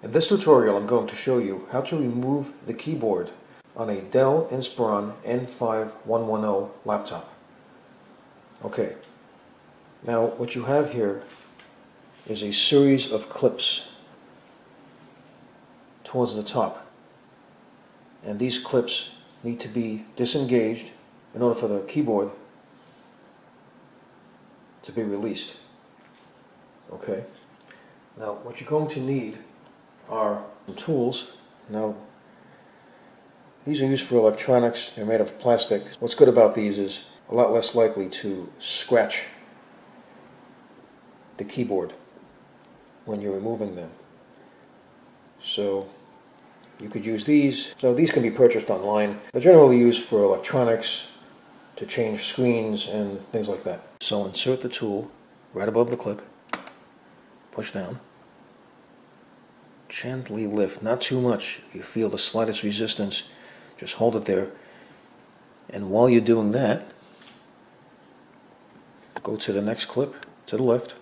In this tutorial I'm going to show you how to remove the keyboard on a Dell Inspiron N5110 laptop. Okay, now what you have here is a series of clips towards the top and these clips need to be disengaged in order for the keyboard to be released. Okay, now what you're going to need are tools. Now, these are used for electronics. They're made of plastic. What's good about these is a lot less likely to scratch the keyboard when you're removing them. So you could use these. So these can be purchased online. They're generally used for electronics, to change screens and things like that. So insert the tool right above the clip, push down, gently lift, not too much. If you feel the slightest resistance, just hold it there. And while you're doing that, go to the next clip to the left.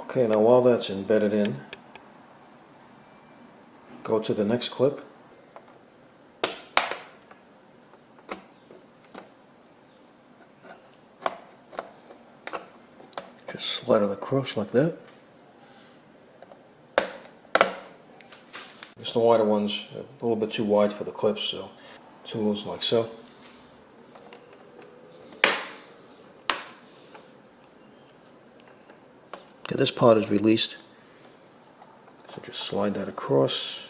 Okay, now while that's embedded in, go to the next clip Just slide it across like that. Just the wider ones a little bit too wide for the clips, so tools like so. Okay, this part is released. So just slide that across.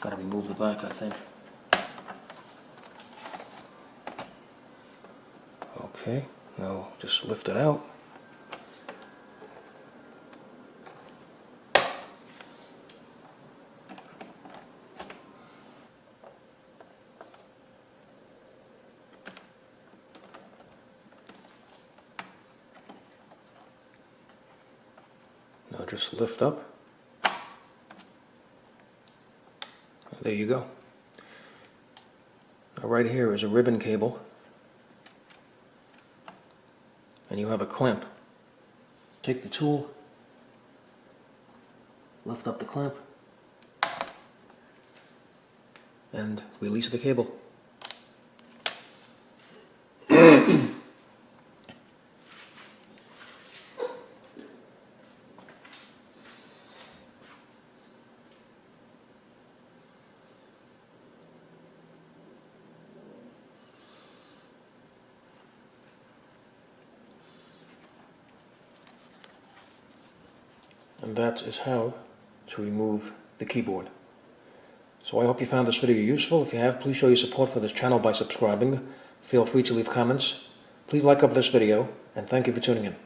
Gotta remove the back, I think. Okay, now just lift it out. Now just lift up. There you go. Now right here is a ribbon cable. And you have a clamp. Take the tool, lift up the clamp, and release the cable. And that is how to remove the keyboard. So I hope you found this video useful. If you have, please show your support for this channel by subscribing. Feel free to leave comments. Please like up this video, and thank you for tuning in.